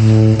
Thank